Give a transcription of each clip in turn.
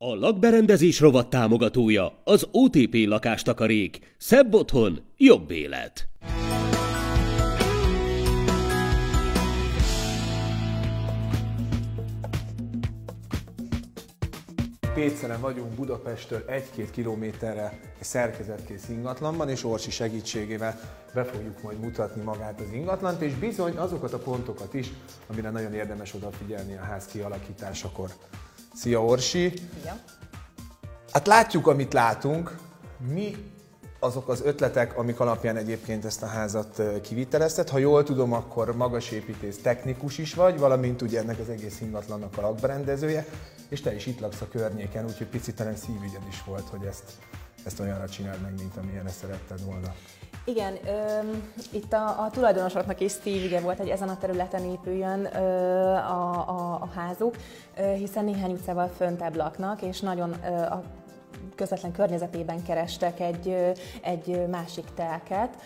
A lakberendezés rovat támogatója az OTP lakástakarék. Szebb otthon, jobb élet. Pécelen vagyunk Budapesttől egy-két kilométerre egy szerkezetkész ingatlanban, és Orsi segítségével be fogjuk majd mutatni magát az ingatlant, és bizony azokat a pontokat is, amire nagyon érdemes odafigyelni a ház kialakításakor. Szia Orsi! Ja. Hát látjuk, amit látunk. Mi azok az ötletek, amik alapján egyébként ezt a házat kivitelezted. Ha jól tudom, akkor magas építész technikus is vagy, valamint ugye ennek az egész ingatlannak a lakberendezője, és te is itt laksz a környéken, úgyhogy picit talán szívügyed is volt, hogy ezt, ezt olyanra csináld meg, mint amilyenre szeretted volna. Igen, öm, itt a, a tulajdonosoknak is szívügye volt, hogy ezen a területen épüljön ö, a, a, a házuk, ö, hiszen néhány utcával föntebb laknak, és nagyon ö, a közvetlen környezetében kerestek egy, egy másik telket,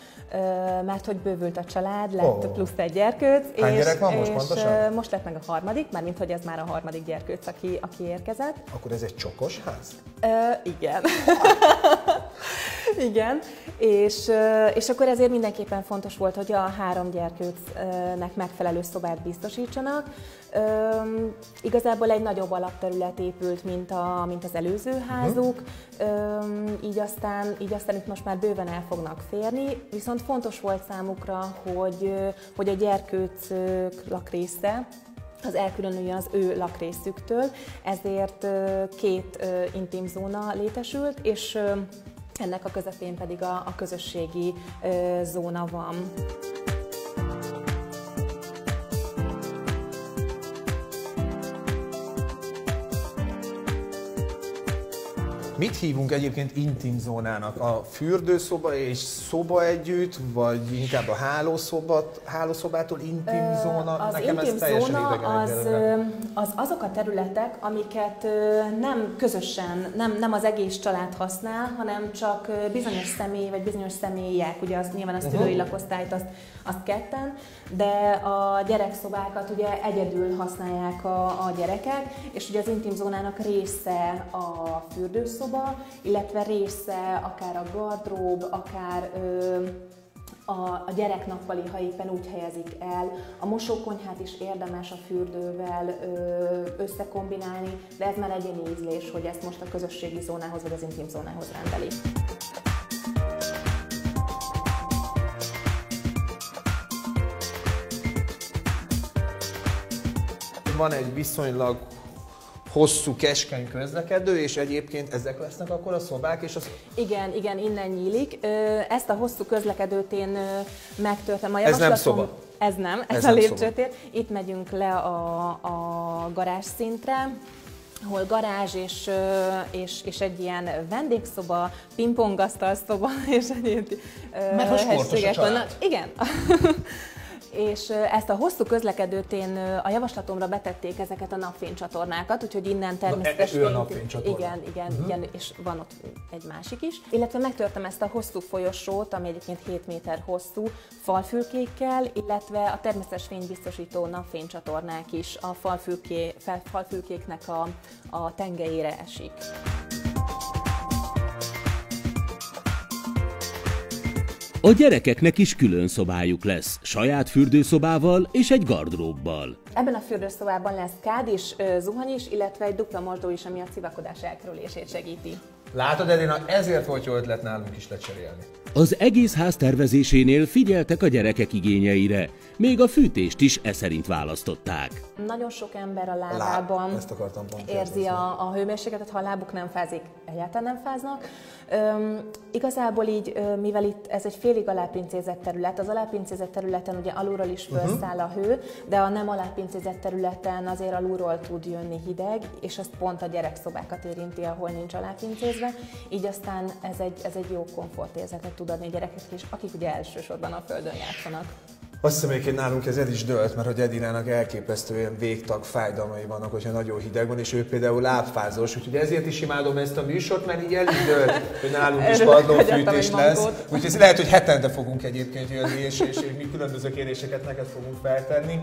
mert hogy bővült a család, lett Ó. plusz egy gyerkőc. Hány gyerek van most és pontosan? most lett meg a harmadik, mármint hogy ez már a harmadik gyerkőc, aki, aki érkezett. Akkor ez egy csokos ház? Ö, igen. igen. És, és akkor ezért mindenképpen fontos volt, hogy a három gyerkőcnek megfelelő szobát biztosítsanak. Ö, igazából egy nagyobb alapterület épült, mint, a, mint az előző házuk, Ö, így, aztán, így aztán itt most már bőven el fognak férni, viszont fontos volt számukra, hogy, hogy a gyerkőcök lakrésze, az elkülönüljön az ő lakrészüktől, ezért két intim zóna létesült, és ennek a közepén pedig a, a közösségi ö, zóna van. Mit hívunk egyébként intim zónának? A fürdőszoba és szoba együtt, vagy inkább a hálószobat, hálószobától intim zóna? Az Nekem ez intim teljesen zóna idegen az, egyelőre. az azok a területek, amiket nem közösen, nem, nem az egész család használ, hanem csak bizonyos személy vagy bizonyos személyek, ugye az, nyilván a szülői lakosztályt azt, azt ketten, de a gyerekszobákat ugye egyedül használják a, a gyerekek, és ugye az intim zónának része a fürdőszoba, illetve része akár a gardrób, akár ö, a, a gyerek nappali, ha éppen úgy helyezik el. A mosókonyhát is érdemes a fürdővel ö, összekombinálni, de ez már egyéni ízlés, hogy ezt most a közösségi zónához vagy az intim zónához rendeli. Van egy viszonylag hosszú, keskeny közlekedő, és egyébként ezek lesznek akkor a szobák, és az Igen, igen, innen nyílik. Ezt a hosszú közlekedőt én ö, megtörtem. A Ez nem szoba. Ez nem, ez, Ez a lépcsőtér. Itt megyünk le a, a garázs szintre, ahol garázs és, és, és egy ilyen vendégszoba, pingpongasztal szoba és egyéb Mert hogy sportos a család. vannak. Igen. És ezt a hosszú közlekedőt én a javaslatomra betették ezeket a napfénycsatornákat, úgyhogy innen természetesen... ő a napfénycsatorna. Igen, igen, uh-huh. igen, és van ott egy másik is. Illetve megtörtem ezt a hosszú folyosót, ami egyébként 7 méter hosszú, falfülkékkel, illetve a természetes fénybiztosító napfénycsatornák is a falfülké, falfülkéknek a, a tengelyére esik. A gyerekeknek is külön szobájuk lesz, saját fürdőszobával és egy gardróbbal. Ebben a fürdőszobában lesz kád is, zuhany is, illetve egy dupla mosdó is, ami a civakodás elkerülését segíti. Látod, Edina, ezért volt jó ötlet nálunk is lecserélni. Az egész ház tervezésénél figyeltek a gyerekek igényeire, még a fűtést is e szerint választották. Nagyon sok ember a lábában Lá- ezt akartam pont érzi a, a hőmérsékletet, ha a lábuk nem fázik, egyáltalán nem fáznak. Üm, igazából így, mivel itt ez egy félig alápincézett terület, az alápincézett területen ugye alulról is Mhm. felszáll a hő, de a nem alápincézett területen azért alulról tud jönni hideg, és azt pont a gyerekszobákat érinti, ahol nincs alápincézve, így aztán ez egy, ez egy jó komfortérzetet tud adni a gyerekeknek akik ugye elsősorban a földön játszanak. Azt hiszem egyébként nálunk ez el is dölt, mert hogy Edinának elképesztő ilyen végtag fájdalmai vannak, hogyha nagyon hideg van, és ő például lábfázós, úgyhogy ezért is imádom ezt a műsort, mert így el is dölt, hogy nálunk is padlófűtés lesz. Úgyhogy ez lehet, hogy hetente fogunk egyébként jönni, és, és, és mi különböző kéréseket neked fogunk feltenni.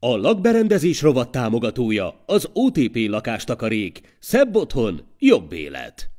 A lakberendezés rovat támogatója az OTP lakástakarék. Szebb otthon, jobb élet.